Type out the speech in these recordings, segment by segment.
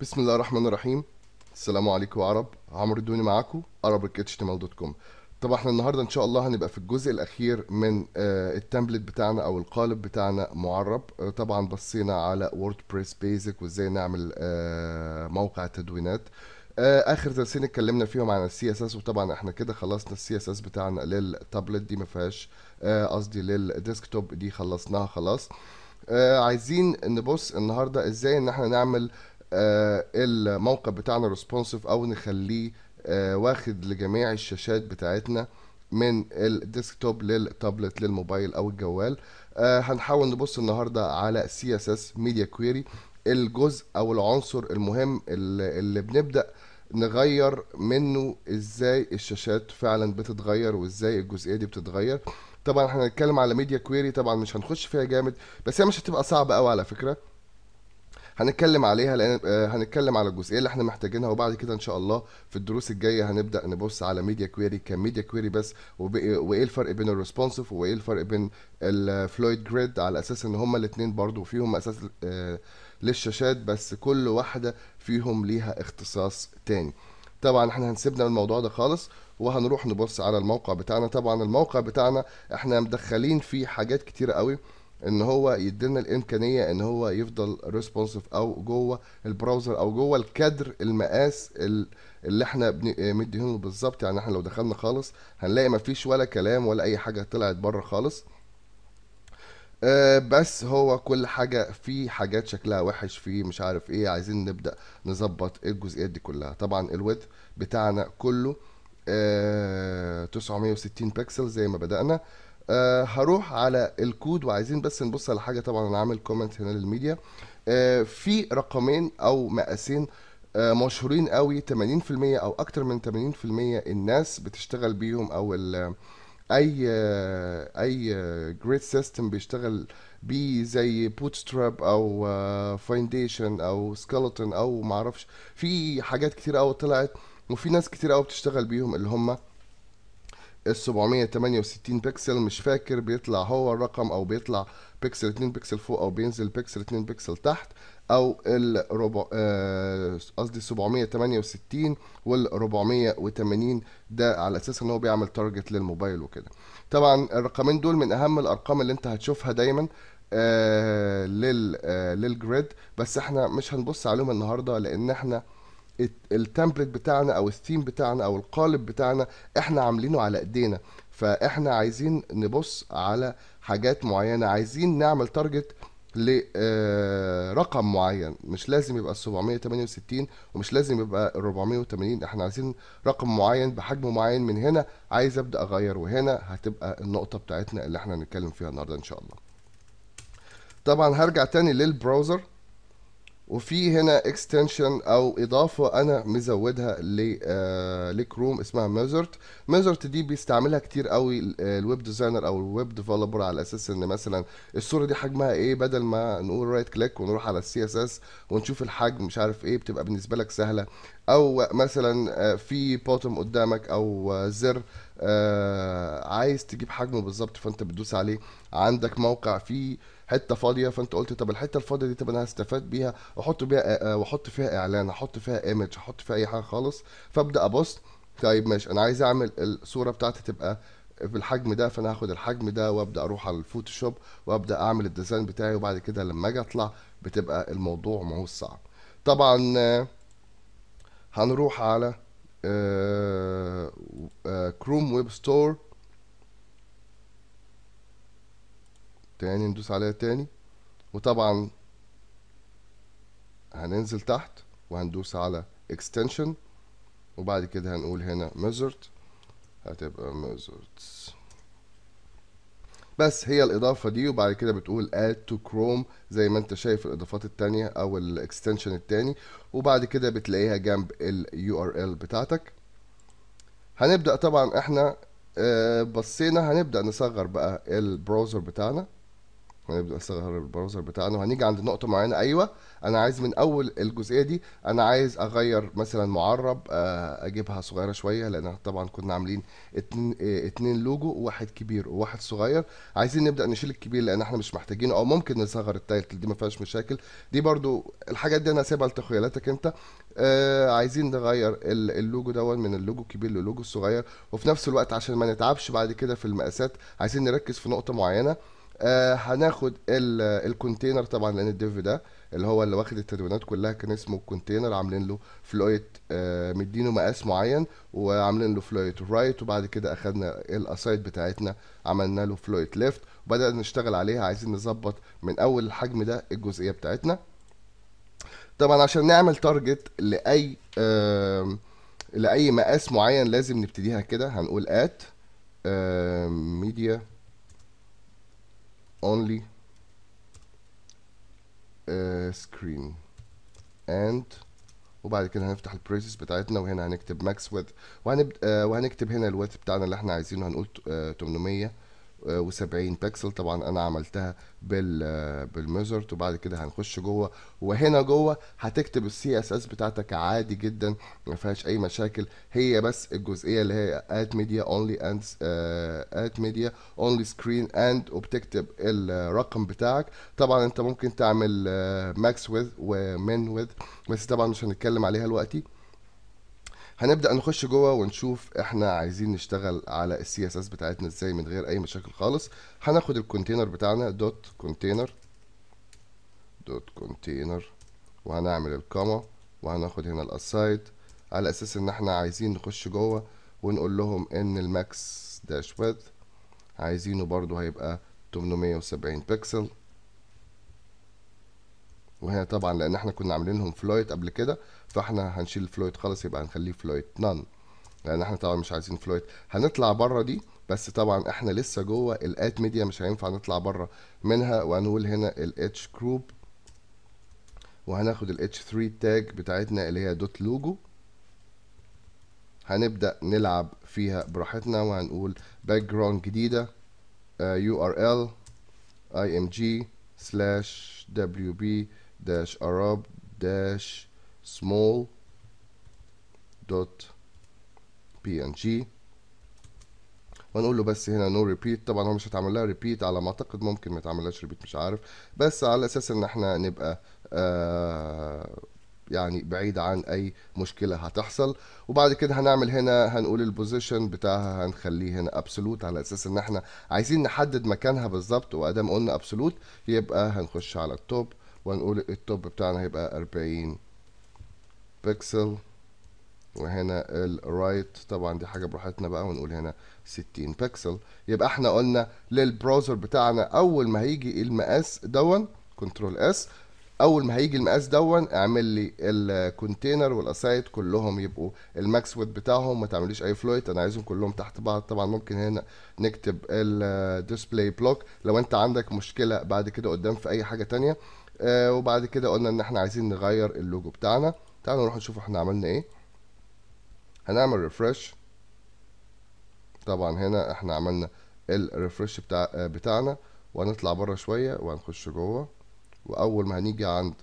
بسم الله الرحمن الرحيم. السلام عليكم عرب. عمرو الدوني معاكم arabichtml.com طبعا إحنا النهارده إن شاء الله هنبقى في الجزء الأخير من آه، ال template بتاعنا أو القالب بتاعنا معرب. آه، طبعا بصينا على WordPress basic وإزاي نعمل آه، موقع تدوينات. آخر درسين اتكلمنا فيهم عن ال CSS وطبعا إحنا كده خلصنا ال CSS بتاعنا للتابلت دي ما فيهاش قصدي لل desktop دي خلصناها خلاص. عايزين نبص النهارده إزاي إن إحنا نعمل الموقع بتاعنا responsive أو نخليه آه، واخد لجميع الشاشات بتاعتنا من ال desktop لل tablet للموبايل أو الجوال. آه، هنحاول نبص النهارده على CSS media query الجزء أو العنصر المهم اللي بنبدأ نغير منه إزاي الشاشات فعلا بتتغير وإزاي الجزئية دي بتتغير. طبعا إحنا هنتكلم على media query طبعا مش هنخش فيها جامد بس هي مش هتبقى صعبة قوي على فكرة. هنتكلم عليها لأن آه، هنتكلم على الجزئية اللي إحنا محتاجينها وبعد كده إن شاء الله في الدروس الجاية هنبدأ نبص على media query ك media query بس وإيه الفرق بين ال responsive وإيه الفرق بين ال fluid grid على أساس إن هما الاثنين برضو فيهم أساس آه، للشاشات بس كل واحدة فيهم ليها اختصاص تاني. طبعا إحنا هنسيبنا الموضوع ده خالص وهنروح نبص على الموقع بتاعنا. طبعا الموقع بتاعنا إحنا مدخلين فيه حاجات كتيرة قوي إن هو يدينا الإمكانية إن هو يفضل responsive أو جوه ال browser أو جوه الكادر المقاس ال- اللي إحنا مديهينه بالظبط. يعني إحنا لو دخلنا خالص هنلاقي مفيش ولا كلام ولا أي حاجة طلعت بره خالص. آه، بس هو كل حاجة في حاجات شكلها وحش في مش عارف إيه عايزين نبدأ نظبط الجزئيات دي كلها. طبعا ال width بتاعنا كله آه، 960 بكسل زي ما بدأنا. آه، هروح على الكود وعايزين بس نبص على حاجة. طبعا أنا عامل comment هنا للميديا. آه، في رقمين أو مقاسين آه، مشهورين قوي 80% أو أكتر من 80% الناس بتشتغل بيهم أو أي أي grid system بيشتغل بيه زي Bootstrap أو Foundation أو Skeleton أو معرفش. في حاجات كتير قوي طلعت وفي ناس كتير قوي بتشتغل بيهم اللي هم ال 768 بكسل مش فاكر بيطلع هو الرقم أو بيطلع بكسل 2 بكسل فوق أو بينزل بكسل 2 بكسل تحت أو الربع آه، قصدي 768 وال 480 ده على أساس إن هو بيعمل target للموبايل وكده. طبعا الرقمين دول من أهم الأرقام اللي أنت هتشوفها دايما آه لل آه لل grid بس إحنا مش هنبص عليهم النهارده لأن إحنا ال template بتاعنا أو الثيم بتاعنا أو القالب بتاعنا إحنا عاملينه على ايدينا فإحنا عايزين نبص على حاجات معينة. عايزين نعمل target لرقم معين. مش لازم يبقى ال 768 ومش لازم يبقى ال 480 إحنا عايزين رقم معين بحجم معين. من هنا عايز أبدأ أغير وهنا هتبقى النقطة بتاعتنا اللي إحنا هنتكلم فيها النهارده إن شاء الله. طبعا هرجع تاني لل browser. وفي هنا extension أو إضافة أنا مزودها آه لكروم اسمها MeasureIt MeasureIt دي بيستعملها كتير قوي ال- ال web designer أو ال web developer على أساس إن مثلا الصورة دي حجمها إيه بدل ما نقول right click ونروح على ال CSS ونشوف الحجم مش عارف إيه بتبقى بالنسبة لك سهلة. أو مثلا آه، في button قدامك أو آه، زر آه، عايز تجيب حجمه بالظبط فأنت بتدوس عليه. عندك موقع فيه حتة فاضية فأنت قلت طب الحتة الفاضية دي طب أنا هستفاد بيها وأحط بيها آه، وأحط فيها إعلان أحط فيها image أحط فيها أي حاجة خالص فأبدأ أبص طيب ماشي أنا عايز أعمل الصورة بتاعتي تبقى بالحجم ده فأنا هاخد الحجم ده وأبدأ أروح على ال Photoshop وأبدأ أعمل ال design بتاعي وبعد كده لما أجي أطلع بتبقى الموضوع ماهوش صعب. طبعا هنروح على Chrome Web Store تاني ندوس عليها تاني. وطبعا هننزل تحت وهندوس على extension وبعد كده هنقول هنا MeasureIt. هتبقى measured. بس هي الإضافة دي وبعد كده بتقول add to chrome زي ما انت شايف الإضافات التانية أو ال extension التاني. وبعد كده بتلاقيها جنب ال URL بتاعتك. هنبدأ طبعا إحنا آه، بصينا هنبدأ نصغر بقى ال browser بتاعنا. هنبدأ نصغر ال browser بتاعنا. وهنيجي عند نقطة معينة. أيوة أنا عايز من أول الجزئية دي أنا عايز أغير مثلا معرب آه، أجيبها صغيرة شوية لأن طبعا كنا عاملين اتنين, آه، اتنين لوجو وواحد كبير وواحد صغير. عايزين نبدأ نشيل الكبير لأن إحنا مش محتاجينه أو ممكن نصغر ال title دي ما فيهاش مشاكل. دي برضو الحاجات دي أنا سايبها لتخيلاتك أنت. آه عايزين نغير ال- اللوجو دون من اللوجو الكبير للوجو الصغير. وفي نفس الوقت عشان ما نتعبش بعد كده في المقاسات عايزين نركز في نقطة معينة. آه هناخد ال- ال container طبعا لأن ال div ده اللي هو اللي واخد التدوينات كلها كان اسمه container عاملين له float آه مدينه مقاس معين وعاملين له float right وبعد كده أخدنا ال aside بتاعتنا عملنا له float left وبدأنا نشتغل عليها عايزين نظبط من أول الحجم ده الجزئية بتاعتنا. طبعا عشان نعمل target لأي آم، لأي مقاس معين لازم نبتديها كده هنقول at media only screen and وبعد كده هنفتح ال braces بتاعتنا وهنا هنكتب max width. آه وهنكتب هنا ال width بتاعنا اللي إحنا عايزينه. هنقول ت- آه 870 بكسل طبعا أنا عملتها بال بال measure it وبعد كده هنخش جوه. وهنا جوه هتكتب ال CSS بتاعتك عادي جدا ما فيهاش أي مشاكل. هي بس الجزئية اللي هي at media only and at media only screen and وبتكتب الرقم بتاعك. طبعا أنت ممكن تعمل max width و min width بس طبعا مش هنتكلم عليها دلوقتي. هنبدأ نخش جوه ونشوف إحنا عايزين نشتغل على ال CSS بتاعتنا إزاي من غير أي مشاكل خالص. هناخد ال container بتاعنا dot container dot container وهنعمل ال comma وهناخد هنا ال aside على أساس إن إحنا عايزين نخش جوه ونقول لهم إن ال max dash width عايزينه برضو هيبقى 870 بكسل وهنا طبعا لأن إحنا كنا عاملينهم float قبل كده فإحنا هنشيل ال float خالص يبقى هنخليه float none. لأن إحنا طبعا مش عايزين float. هنطلع بره دي بس طبعا إحنا لسه جوه ال at media مش هينفع نطلع بره منها وهنقول هنا ال H group وهناخد الاتش 3 تاج بتاعتنا اللي هي dot logo هنبدأ نلعب فيها براحتنا وهنقول background جديدة يو ار ال اي ام جي سلاش دبليو بي داش اراب داش سمول دوت بي ان جي ونقول له بس هنا no repeat طبعا هو مش هتعمل لها repeat على ما أعتقد. ممكن ما تعملهاش repeat مش عارف. بس على أساس إن إحنا نبقى آه يعني بعيد عن أي مشكلة هتحصل. وبعد كده هنعمل هنا هنقول ال position بتاعها هنخليه هنا absolute على أساس إن إحنا عايزين نحدد مكانها بالظبط. وأدام قلنا absolute يبقى هنخش على ال top ونقول ال top بتاعنا هيبقى 40 بكسل وهنا ال right طبعا دي حاجة براحتنا بقى ونقول هنا 60 بكسل يبقى إحنا قلنا لل browser بتاعنا أول ما هيجي المقاس دون control S أول ما هيجي المقاس دون اعمل لي ال container وال aside كلهم يبقوا ال max width بتاعهم ما تعمليش أي float أنا عايزهم كلهم تحت بعض. طبعا ممكن هنا نكتب ال display block لو أنت عندك مشكلة بعد كده قدام في أي حاجة تانية آه وبعد كده قلنا إن إحنا عايزين نغير اللوجو بتاعنا. تعالوا نروح نشوف إحنا عملنا إيه. هنعمل refresh طبعا هنا إحنا عملنا الريفرش بتاع بتاعنا. وهنطلع بره شوية وهنخش جوه. وأول ما هنيجي عند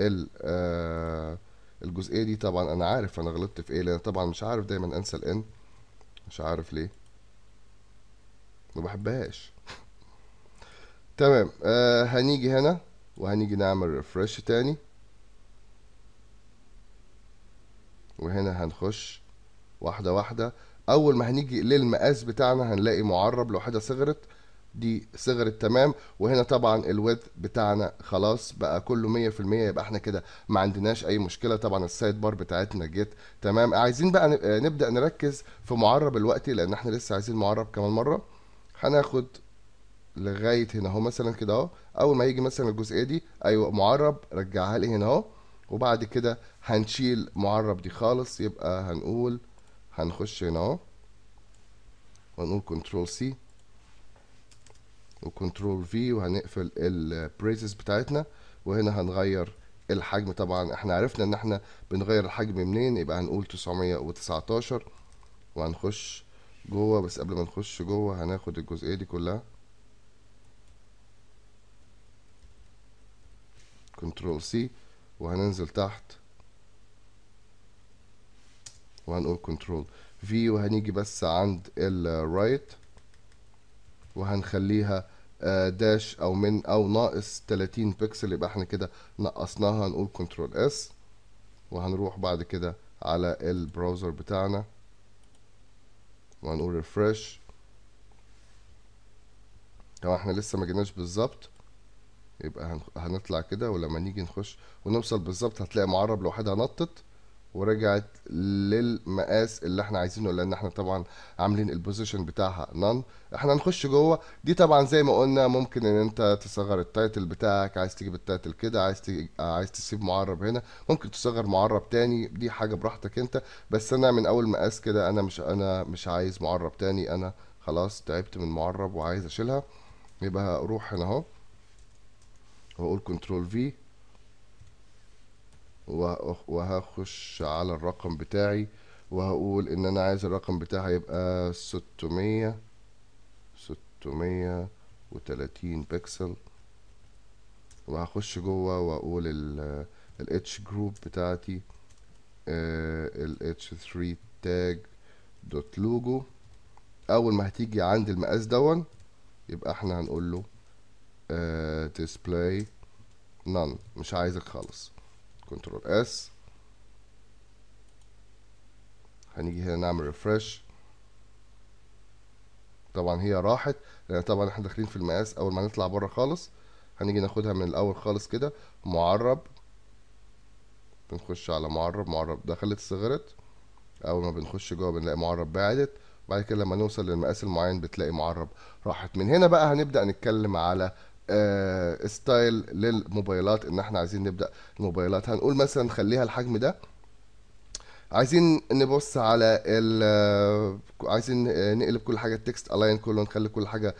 ال آه الجزئية دي طبعا أنا عارف أنا غلطت في إيه لأن طبعا مش عارف دايما أنسى الان مش عارف ليه. ما بحبهاش. تمام آه هنيجي هنا. وهنيجي نعمل ريفرش تاني. وهنا هنخش واحدة واحدة. أول ما هنيجي للمقاس بتاعنا هنلاقي معرب. لو حاجة صغرت دي صغرت تمام. وهنا طبعا ال width بتاعنا خلاص بقى كله مية في المية. يبقى إحنا كده ما عندناش أي مشكلة. طبعا ال side bar بتاعتنا جت تمام. عايزين بقى نبدأ نركز في معرب الوقتي لأن إحنا لسه عايزين معرب كمان مرة. هناخد لغاية هنا. اهو مثلا كده أهو أول ما يجي مثلا الجزئية دي أيوة معرب رجعها لي هنا أهو. وبعد كده هنشيل معرب دي خالص. يبقى هنقول هنخش هنا أهو. وهنقول control C و control V وهنقفل ال braces بتاعتنا. وهنا هنغير الحجم. طبعا إحنا عرفنا إن إحنا بنغير الحجم منين. يبقى هنقول 919 وهنخش جوه. بس قبل ما نخش جوه هناخد الجزئية دي كلها. control C وهننزل تحت. وهنقول control V وهنيجي بس عند ال right وهنخليها dash أو من أو ناقص 30 بكسل يبقى إحنا كده نقصناها هنقول control S وهنروح بعد كده على ال browser بتاعنا. وهنقول refresh طبعا إحنا لسه ما جيناش بالظبط. يبقى هنطلع كده ولما نيجي نخش ونوصل بالظبط هتلاقي معرب لوحدها نطت ورجعت للمقاس اللي إحنا عايزينه لأن إحنا طبعا عاملين ال position بتاعها none إحنا هنخش جوه. دي طبعا زي ما قلنا ممكن إن أنت تصغر ال title بتاعك عايز تجيب ال title كده عايز تجي... عايز تسيب معرب هنا ممكن تصغر معرب تاني دي حاجة براحتك أنت. بس أنا من أول مقاس كده أنا مش أنا مش عايز معرب تاني أنا خلاص تعبت من معرب وعايز أشيلها. يبقى هروح هنا أهو. وأقول control V وهخش على الرقم بتاعي. وهقول إن أنا عايز الرقم بتاعي يبقى ستمية ستمية وتلاتين بكسل وهخش جوه وأقول ال H group بتاعتي ال H3 tag dot logo أول ما هتيجي عند المقاس دوت يبقى إحنا هنقول له display none. مش عايزك خالص. control S هنيجي هنا نعمل refresh طبعا هي راحت لأن طبعا إحنا داخلين في المقاس. أول ما نطلع بره خالص هنيجي ناخدها من الأول خالص كده. معرب. بنخش على معرب. معرب دخلت صغرت. أول ما بنخش جوه بنلاقي معرب بعدت. بعد كده لما نوصل للمقاس المعين بتلاقي معرب راحت. من هنا بقى هنبدأ نتكلم على آه style للموبايلات إن إحنا عايزين نبدأ الموبايلات. هنقول مثلا نخليها الحجم ده. عايزين نبص على ال عايزين نقلب كل حاجة text align كله نخلي كل حاجة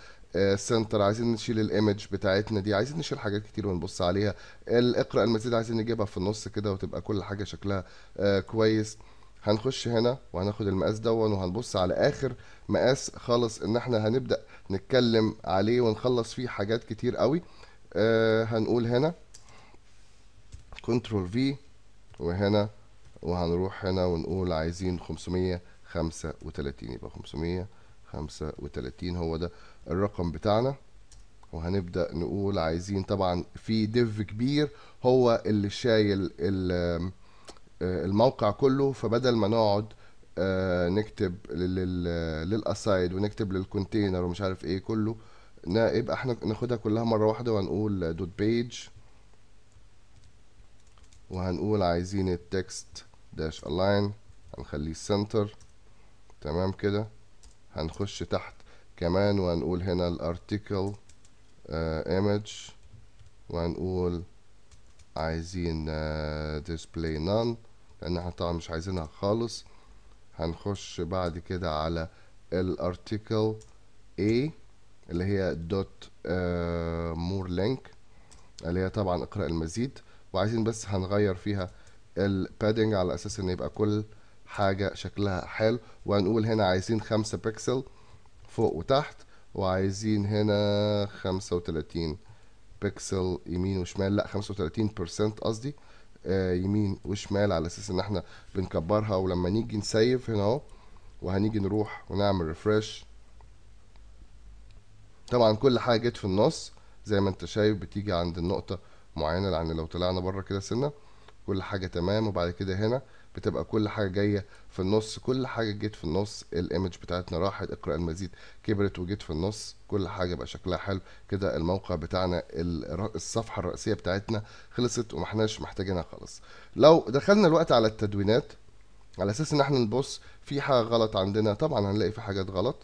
center عايزين نشيل ال image بتاعتنا دي. عايزين نشيل حاجات كتير ونبص عليها. الاقرا المزيد. عايزين نجيبها في النص كده وتبقى كل حاجة شكلها كويس. هنخش هنا وهناخد المقاس دون وهنبص على آخر مقاس خالص إن إحنا هنبدأ نتكلم عليه ونخلص فيه حاجات كتير قوي. آه هنقول هنا كنترول في وهنا وهنروح هنا ونقول عايزين 535 يبقى 535 هو ده الرقم بتاعنا. وهنبدأ نقول عايزين طبعا في div كبير هو اللي شايل الموقع كله فبدل ما نقعد نكتب لل aside ونكتب لل container ومش عارف إيه كله يبقى إحنا ناخدها كلها مرة واحدة وهنقول dot page وهنقول عايزين ال text dash align هنخليه center تمام كده؟ هنخش تحت كمان وهنقول هنا ال article image وهنقول عايزين display none لأن إحنا طبعا مش عايزينها خالص. هنخش بعد كده على ال article A اللي هي dot more link اللي هي طبعا إقرأ المزيد. وعايزين بس هنغير فيها ال padding على أساس إن يبقى كل حاجة شكلها حلو. وهنقول هنا عايزين خمسة بكسل فوق وتحت وعايزين هنا خمسة وتلاتين بكسل يمين وشمال. لأ خمسة وتلاتين percent قصدي. يمين وشمال على أساس إن إحنا بنكبرها ولما نيجي ن save هنا أهو وهنيجي نروح ونعمل refresh طبعا كل حاجة جت في النص زي ما أنت شايف بتيجي عند النقطه معينة لأن لو طلعنا بره كده سنة كل حاجة تمام وبعد كده هنا بتبقى كل حاجة جاية في النص كل حاجة جت في النص الإيمج بتاعتنا راحت اقرا المزيد كبرت وجت في النص كل حاجة بقى شكلها حلو كده الموقع بتاعنا الصفحة الرئيسية بتاعتنا خلصت وما احناش محتاجينها خالص. لو دخلنا الوقت على التدوينات على أساس إن إحنا نبص في حاجة غلط عندنا طبعا هنلاقي في حاجات غلط.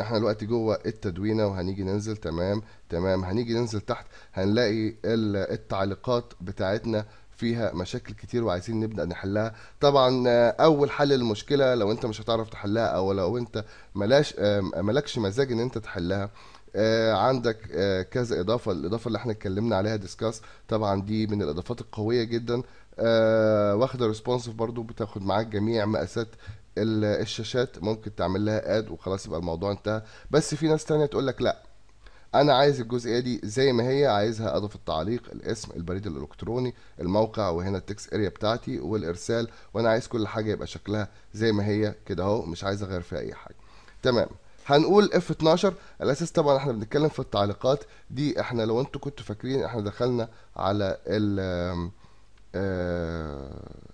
إحنا دلوقتي جوه التدوينة وهنيجي ننزل تمام تمام هنيجي ننزل تحت هنلاقي التعليقات بتاعتنا فيها مشاكل كتير وعايزين نبدأ نحلها. طبعا أول حل للمشكلة لو أنت مش هتعرف تحلها أو لو أنت ملاش مالكش مزاج إن أنت تحلها عندك كذا إضافة. الإضافة اللي إحنا اتكلمنا عليها Disqus طبعا دي من الإضافات القوية جدا. واخدة responsive برضو بتاخد معاك جميع مقاسات الشاشات ممكن تعمل لها add وخلاص يبقى الموضوع انتهى. بس في ناس تانية تقول لك لأ. أنا عايز الجزئية دي زي ما هي عايزها أضيف التعليق الاسم البريد الإلكتروني الموقع وهنا ال text area بتاعتي والإرسال وأنا عايز كل حاجة يبقى شكلها زي ما هي كده أهو مش عايز أغير فيها أي حاجة. تمام. هنقول F 12 الأساس طبعا إحنا بنتكلم في التعليقات دي إحنا لو أنتوا كنتوا فاكرين إحنا دخلنا على ال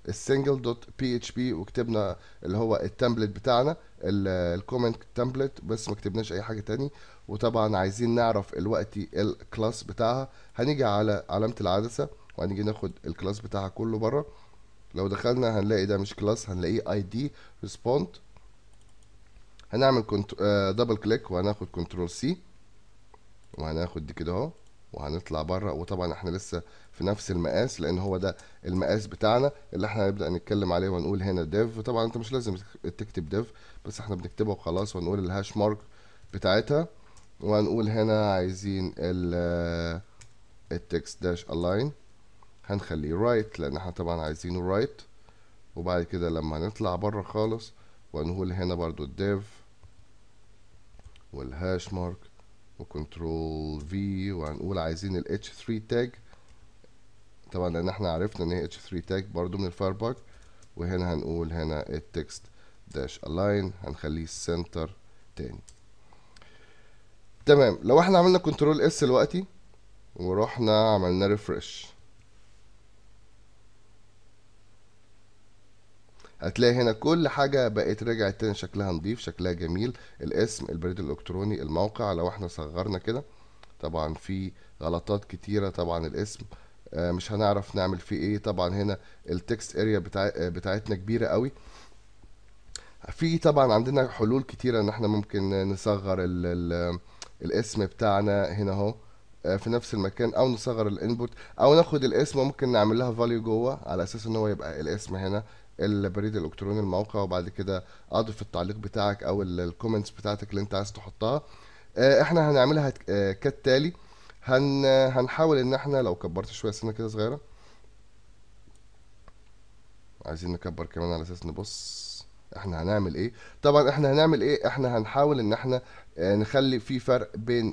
ال single dot PHP وكتبنا اللي هو ال template بتاعنا ال comment template بس ما كتبناش أي حاجة تاني. وطبعا عايزين نعرف دلوقتي ال class بتاعها. هنيجي على علامة العدسة وهنيجي ناخد ال class بتاعها كله بره. لو دخلنا هنلاقي ده مش class هنلاقيه ID respond هنعمل كنت... آه double click وهناخد control C وهناخد دي كده اهو وهنطلع بره. وطبعا إحنا لسه في نفس المقاس لأن هو ده المقاس بتاعنا. اللي إحنا هنبدأ نتكلم عليه ونقول هنا div طبعا انت مش لازم تكتب div بس إحنا بنكتبه وخلاص ونقول ال hash mark بتاعتها. وهنقول هنا عايزين ال التكست dash align هنخليه right لأن إحنا طبعا عايزينه right وبعد كده لما هنطلع بره خالص وهنقول هنا برضو ال div وال hash mark و control V وهنقول عايزين ال H3 tag طبعا لأن إحنا عرفنا إن هي H3 tag برضو من ال Firebug وهنا هنقول هنا ال text dash align هنخليه center تاني. تمام. لو إحنا عملنا control S دلوقتي ورحنا عملنا refresh هتلاقي هنا كل حاجة بقت رجعت تاني شكلها نضيف شكلها جميل. الاسم البريد الإلكتروني الموقع لو إحنا صغرنا كده. طبعا في غلطات كتيرة طبعا الاسم. آه مش هنعرف نعمل فيه إيه. طبعا هنا ال text area بتاع بتاعتنا كبيرة قوي. في طبعا عندنا حلول كتيرة إن إحنا ممكن نصغر ال ال الاسم بتاعنا هنا اهو في نفس المكان أو نصغر ال input أو ناخد الاسم وممكن نعمل لها value جوه على أساس إن هو يبقى الاسم هنا البريد الإلكتروني الموقع وبعد كده اضف التعليق بتاعك أو ال comments بتاعتك اللي أنت عايز تحطها. إحنا هنعملها كالتالي هن هنحاول إن إحنا لو كبرت شوية سنة كده صغيرة عايزين نكبر كمان على أساس نبص إحنا هنعمل إيه؟ طبعا إحنا هنعمل إيه؟ إحنا هنحاول إن إحنا نخلي في فرق بين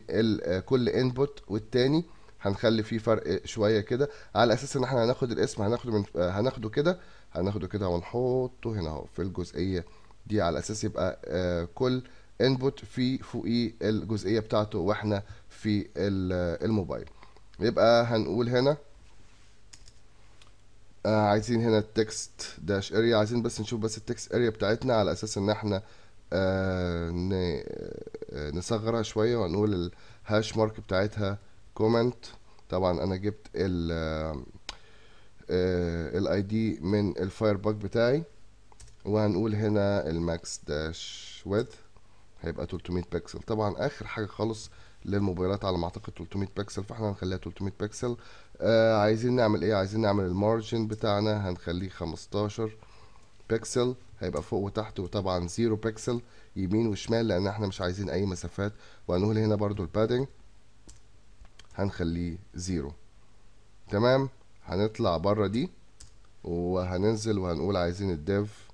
كل انبوت والتاني. هنخلي في فرق شوية كده. على أساس إن إحنا هناخد الاسم هناخده من هناخده كده هناخده كده ونحطه هنا أهو في الجزئية دي. على أساس يبقى آه كل input في فوقيه الجزئية بتاعته وإحنا في الموبايل. يبقى هنقول هنا آه عايزين هنا ال text dash area عايزين بس نشوف بس ال text area بتاعتنا على أساس إن إحنا آه نصغرها شوية ونقول ال hash mark بتاعتها comment طبعا أنا جبت ال ID من ال Firebug بتاعي. وهنقول هنا ال max dash width هيبقى 300 بكسل طبعا آخر حاجة خالص للموبايلات على ما أعتقد 300 بكسل فإحنا هنخليها 300 بكسل آه عايزين نعمل إيه؟ عايزين نعمل ال margin بتاعنا هنخليه 15 بكسل هيبقى فوق وتحت وطبعا 0 بكسل يمين وشمال لأن إحنا مش عايزين أي مسافات. وهنقول هنا برضو ال padding هنخليه 0 تمام؟ هنطلع بره دي وهننزل وهنقول عايزين ال div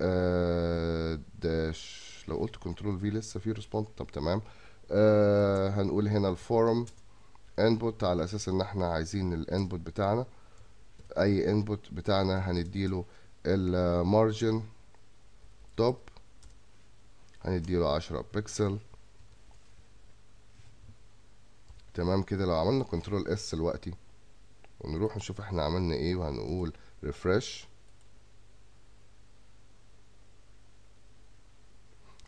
آه dash لو قلت control في لسه في response طب تمام. آه هنقول هنا ال form input على أساس إن إحنا عايزين ال input بتاعنا. أي input بتاعنا هنديله ال margin top. هنديله عشرة بكسل تمام كده لو عملنا control S دلوقتي ونروح نشوف إحنا عملنا إيه وهنقول refresh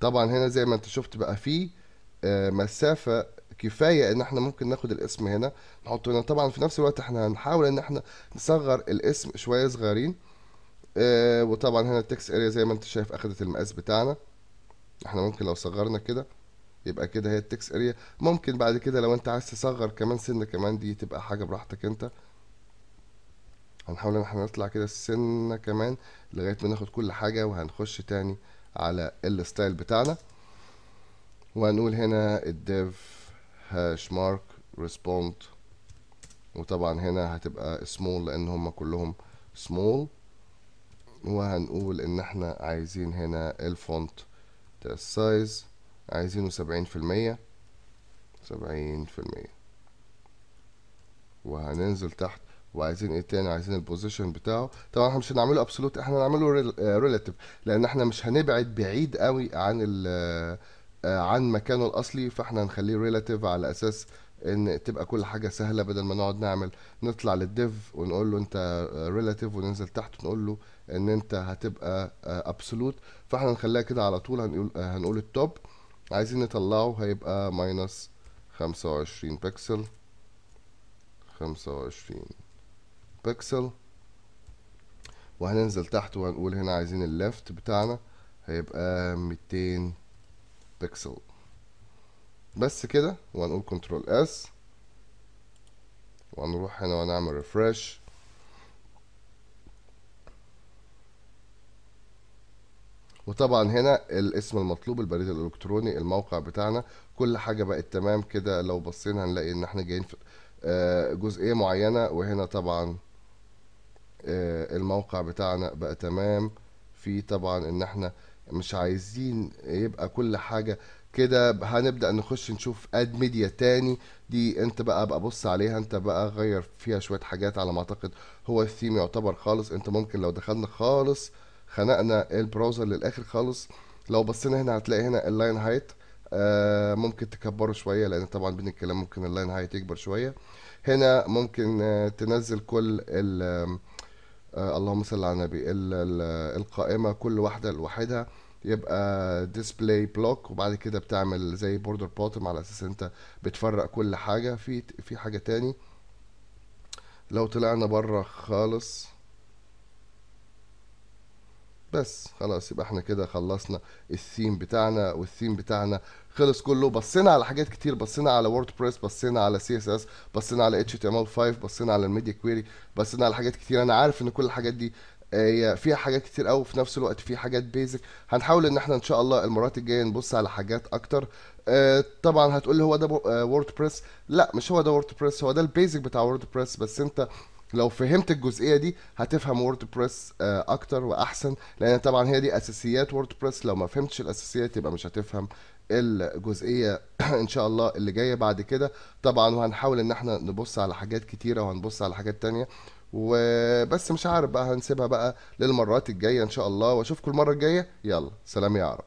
طبعا هنا زي ما انت شفت بقى فيه آه مسافة كفاية ان إحنا ممكن ناخد الاسم هنا. نحطه هنا طبعا في نفس الوقت إحنا هنحاول ان إحنا نصغر الاسم شوية صغيرين. آه وطبعا هنا ال text area زي ما انت شايف أخدت المقاس بتاعنا. إحنا ممكن لو صغرنا كده يبقى كده هي ال text area ممكن بعد كده لو انت عايز تصغر كمان سنة كمان دي تبقى حاجة براحتك انت. هنحاول إن إحنا نطلع كده سنة كمان لغاية ما ناخد كل حاجة وهنخش تاني على ال style بتاعنا. وهنقول هنا ال div hash mark respond وطبعا هنا هتبقى سمول لأن هم كلهم سمول وهنقول إن إحنا عايزين هنا ال font ال size عايزينه سبعين في المية. سبعين في المية. وهننزل تحت. وعايزين إيه تاني؟ عايزين ال position بتاعه. طبعا إحنا مش هنعمله absolute إحنا هنعمله relative لأن إحنا مش هنبعد بعيد قوي عن ال آه، عن مكانه الأصلي فإحنا هنخليه relative على أساس إن تبقى كل حاجة سهلة بدل ما نقعد نعمل. نطلع لل div ونقول له أنت relative وننزل تحت ونقول له إن أنت هتبقى absolute فإحنا هنخليها كده على طول. هنقول آه، هنقول ال top عايزين نطلعه. هيبقى minus خمسة وعشرين بكسل خمسة وعشرين بكسل وهننزل تحت وهنقول هنا عايزين ال left بتاعنا. هيبقى ميتين بكسل بس كده وهنقول control S وهنروح هنا ونعمل refresh وطبعا هنا الاسم المطلوب البريد الإلكتروني الموقع بتاعنا كل حاجة بقت تمام كده. لو بصينا هنلاقي إن إحنا جايين في آه، جزئيه معينة وهنا طبعا آه، الموقع بتاعنا بقى تمام. في طبعا إن إحنا مش عايزين يبقى كل حاجة كده هنبدأ نخش نشوف @media تاني. دي انت بقى بقى بص عليها انت بقى غير فيها شوية حاجات على ما أعتقد هو الثيم يعتبر خالص. انت ممكن لو دخلنا خالص خنقنا ال browser للآخر خالص. لو بصينا هنا هتلاقي هنا ال line height آه ممكن تكبره شوية لأن طبعا بين الكلام ممكن ال line height يكبر شوية. هنا ممكن آه تنزل كل ال آه اللهم صل على النبي ال- ال- القائمة كل واحدة لوحدها. يبقى display block وبعد كده بتعمل زي border bottom على أساس أنت بتفرق كل حاجة. في في حاجة تاني. لو طلعنا بره خالص. بس خلاص يبقى إحنا كده خلصنا الثيم بتاعنا والثيم بتاعنا خلص كله. بصينا على حاجات كتير. بصينا على WordPress بصينا على CSS بصينا على HTML 5 بصينا على ال media query بصينا على حاجات كتير. أنا عارف إن كل الحاجات دي هي فيها حاجات كتير قوي في نفس الوقت في حاجات basic هنحاول إن إحنا إن شاء الله المرات الجاية نبص على حاجات أكتر. آه، طبعا هتقول هو ده WordPress لا مش هو ده WordPress هو ده ال basic بتاع WordPress بس أنت لو فهمت الجزئية دي هتفهم WordPress أكتر وأحسن. لأن طبعا هي دي أساسيات WordPress لو ما فهمتش الأساسيات يبقى مش هتفهم الجزئية إن شاء الله اللي جاية بعد كده. طبعا وهنحاول إن إحنا نبص على حاجات كتيرة وهنبص على حاجات تانية. وبس مش عارف بقى هنسيبها بقى للمرات الجاية إن شاء الله وأشوفكم المرة الجاية. يلا سلام يا عرب